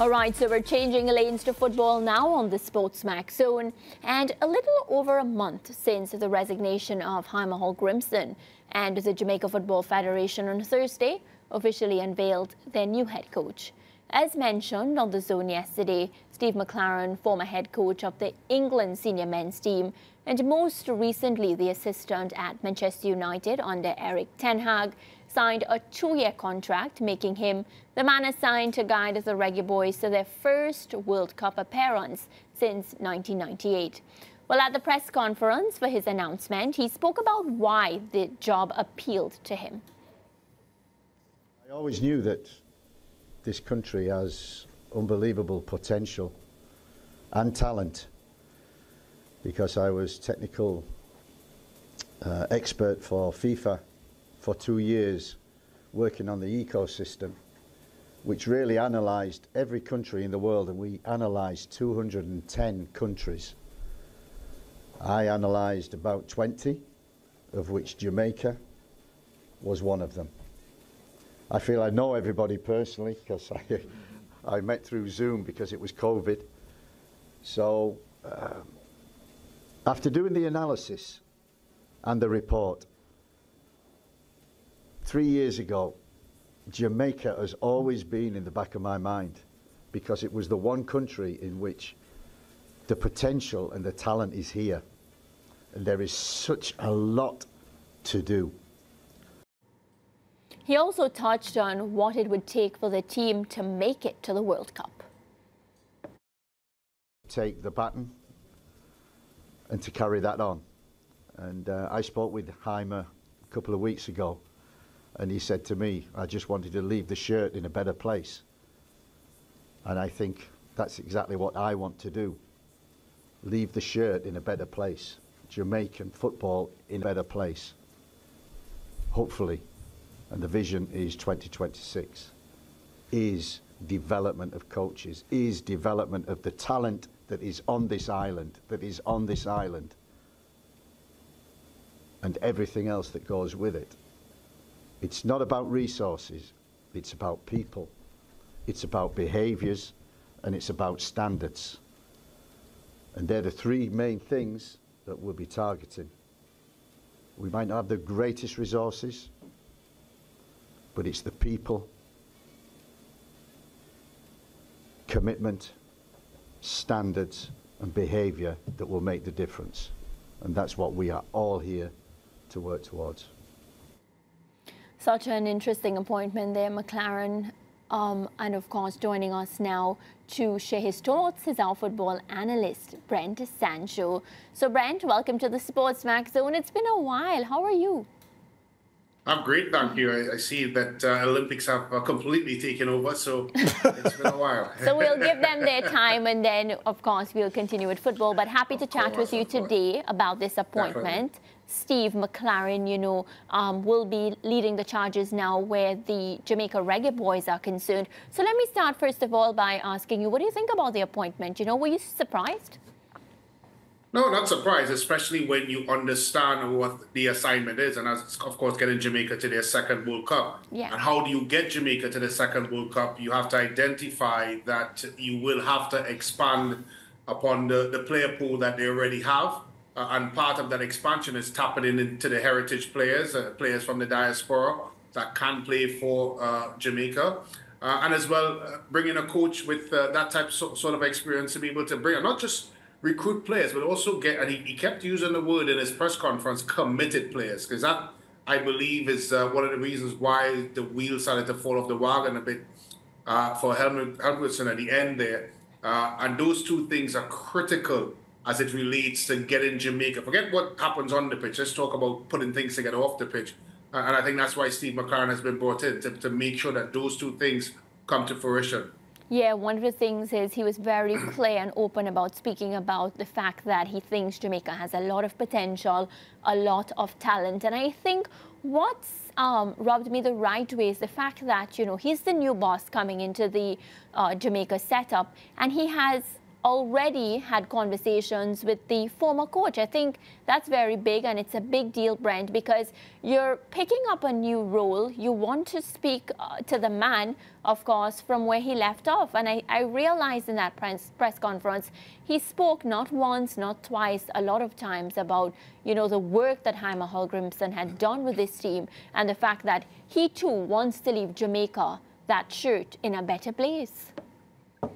All right, so we're changing lanes to football now on the Sportsmax zone. And a little over a month since the resignation of Heimir Hallgrimsson and the Jamaica Football Federation on Thursday officially unveiled their new head coach. As mentioned on the zone yesterday, Steve McClaren, former head coach of the England senior men's team, and most recently the assistant at Manchester United under Erik Ten Hag, signed a two-year contract, making him the man assigned to guide the Reggae Boyz to their first World Cup appearance since 1998. Well, at the press conference for his announcement, he spoke about why the job appealed to him. I always knew that this country has unbelievable potential and talent because I was technical uh, expert for FIFA for two years working on the ecosystem, which really analysed every country in the world, and we analysed 210 countries. I analysed about 20, of which Jamaica was one of them. I feel I know everybody personally because I, I met through Zoom because it was COVID. So um, after doing the analysis and the report, three years ago, Jamaica has always been in the back of my mind because it was the one country in which the potential and the talent is here. And there is such a lot to do. He also touched on what it would take for the team to make it to the World Cup. Take the baton and to carry that on. And uh, I spoke with Heimir a couple of weeks ago and he said to me, I just wanted to leave the shirt in a better place. And I think that's exactly what I want to do. Leave the shirt in a better place. Jamaican football in a better place. Hopefully. And the vision is 2026. Is development of coaches, is development of the talent that is on this island, that is on this island, and everything else that goes with it. It's not about resources, it's about people, it's about behaviours, and it's about standards. And they're the three main things that we'll be targeting. We might not have the greatest resources, but it's the people, commitment, standards, and behaviour that will make the difference. And that's what we are all here to work towards. Such an interesting appointment there, McClaren. Um, and of course, joining us now to share his thoughts is our football analyst, Brent Sancho. So, Brent, welcome to the Sportsmax Zone. It's been a while. How are you? I'm great, thank you. I, I see that uh, Olympics have uh, completely taken over, so it's been a while. so we'll give them their time, and then, of course, we'll continue with football. But happy to chat course, with you today about this appointment. Definitely. Steve McClaren, you know, um, will be leading the charges now where the Jamaica Reggae Boyz are concerned. So let me start first of all by asking you, what do you think about the appointment? You know, were you surprised? No, not surprised, especially when you understand what the assignment is, and as of course getting Jamaica to their second World Cup. Yeah. And how do you get Jamaica to the second World Cup? You have to identify that you will have to expand upon the, the player pool that they already have. Uh, and part of that expansion is tapping into the heritage players, uh, players from the diaspora that can play for uh, Jamaica. Uh, and as well, uh, bringing a coach with uh, that type of, sort of experience to be able to bring, not just recruit players, but also get, and he, he kept using the word in his press conference, committed players, because that, I believe, is one of the reasons why the wheels started to fall off the wagon a bit for Helmut Helmutson at the end there. and those two things are critical as it relates to getting Jamaica. Forget what happens on the pitch. Let's talk about putting things together off the pitch. And I think that's why Steve McClaren has been brought in to, to make sure that those two things come to fruition. Yeah, one of the things is he was very clear and open about speaking about the fact that he thinks Jamaica has a lot of potential, a lot of talent. And I think what's um, rubbed me the right way is the fact that, you know, he's the new boss coming into the uh, Jamaica setup and he has already had conversations with the former coach. I think that's very big and it's a big deal, Brent, because you're picking up a new role. You want to speak uh, to the man, of course, from where he left off. And I, I realized in that press, press conference, he spoke not once, not twice, a lot of times about, you know, the work that Heimir Hallgrimsson had done with this team and the fact that he too wants to leave Jamaica, that shirt, in a better place.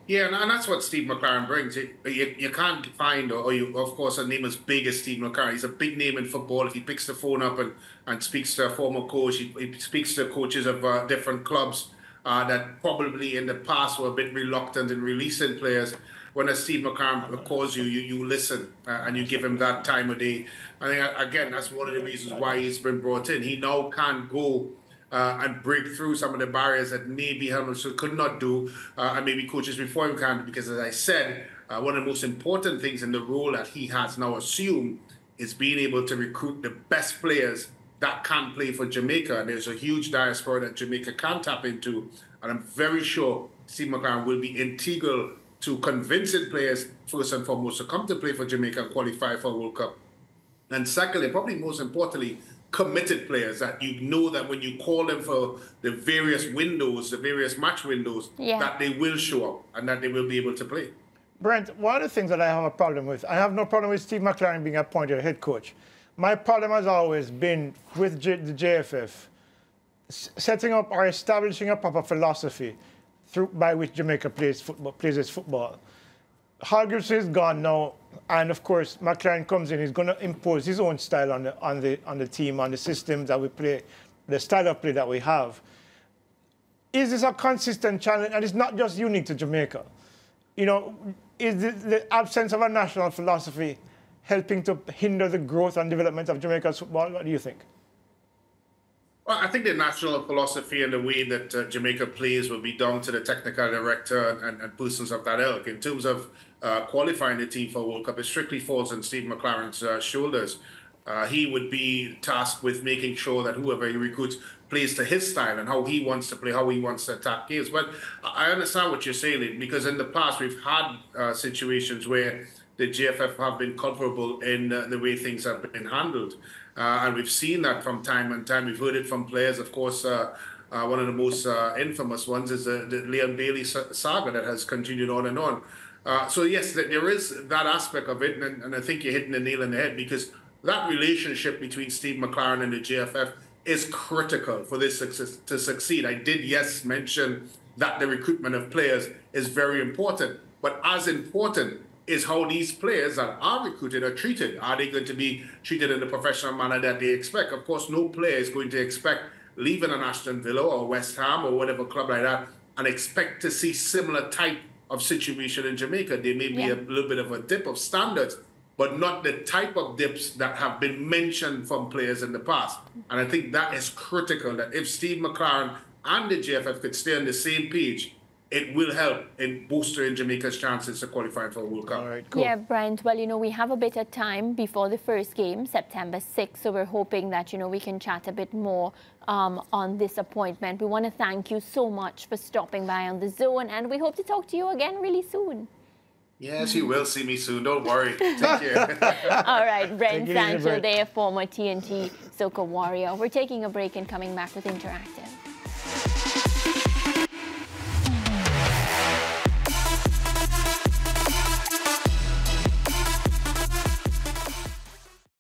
Yeah, and, that's what Steve McClaren brings. You, you, you can't find, or, you, of course, a name as big as Steve McClaren. He's a big name in football. If he picks the phone up and, and speaks to a former coach, he, he speaks to coaches of uh, different clubs uh, that probably in the past were a bit reluctant in releasing players. When a Steve McClaren calls you, you, you listen uh, and you give him that time of day. I think, again, that's one of the reasons why he's been brought in. He now can't go uh, and break through some of the barriers that maybe Helmut could not do, uh, and maybe coaches before him can. Because as I said, uh, one of the most important things in the role that he has now assumed is being able to recruit the best players that can play for Jamaica. And there's a huge diaspora that Jamaica can tap into, and I'm very sure Steve McClaren will be integral to convincing players, first and foremost, to come to play for Jamaica and qualify for a World Cup. And secondly, probably most importantly, committed players that you know that when you call them for the various windows, the various match windows, yeah. that they will show up and that they will be able to play. Brent, one of the things that I have a problem with, I have no problem with Steve McClaren being appointed head coach. My problem has always been with J the JFF setting up or establishing a proper philosophy through, by which Jamaica plays football, plays its football. Hallgrimsson is gone now, and of course, McClaren comes in. He's going to impose his own style on the on the on the team, on the system that we play, the style of play that we have. Is this a consistent challenge? And it's not just unique to Jamaica. You know, is the, the absence of a national philosophy helping to hinder the growth and development of Jamaica's football? What do you think? Well, I think the national philosophy and the way that uh, Jamaica plays will be down to the technical director and, and persons of that ilk. In terms of uh, qualifying the team for World Cup, it strictly falls on Steve McClaren's uh, shoulders. Uh, he would be tasked with making sure that whoever he recruits plays to his style and how he wants to play, how he wants to attack games. But I understand what you're saying, because in the past we've had uh, situations where the JFF have been comfortable in uh, the way things have been handled. Uh, and we've seen that from time and time. We've heard it from players, of course. Uh, uh, one of the most uh, infamous ones is the, the Leon Bailey saga that has continued on and on. Uh, so yes, there is that aspect of it, and, and, I think you're hitting the nail on the head because that relationship between Steve McClaren and the JFF is critical for this to succeed. I did yes mention that the recruitment of players is very important, but as important is how these players that are recruited are treated. Are they going to be treated in the professional manner that they expect? Of course, no player is going to expect leaving an Aston Villa or West Ham or whatever club like that and expect to see similar type of situation in Jamaica. There may be yeah. a little bit of a dip of standards, but not the type of dips that have been mentioned from players in the past. And I think that is critical that if Steve McClaren and the JFF could stay on the same page, it will help in boosting Jamaica's chances to qualify for the World Cup. All right, cool. Yeah, Brent, well, you know, we have a bit of time before the first game, September 6th, so we're hoping that, you know, we can chat a bit more um, on this appointment. We want to thank you so much for stopping by on The Zone, and we hope to talk to you again really soon. Yes, you will see me soon. Don't worry. Take care. All right, Brent Sancho there, former TNT Soca Warrior. We're taking a break and coming back with Interactive.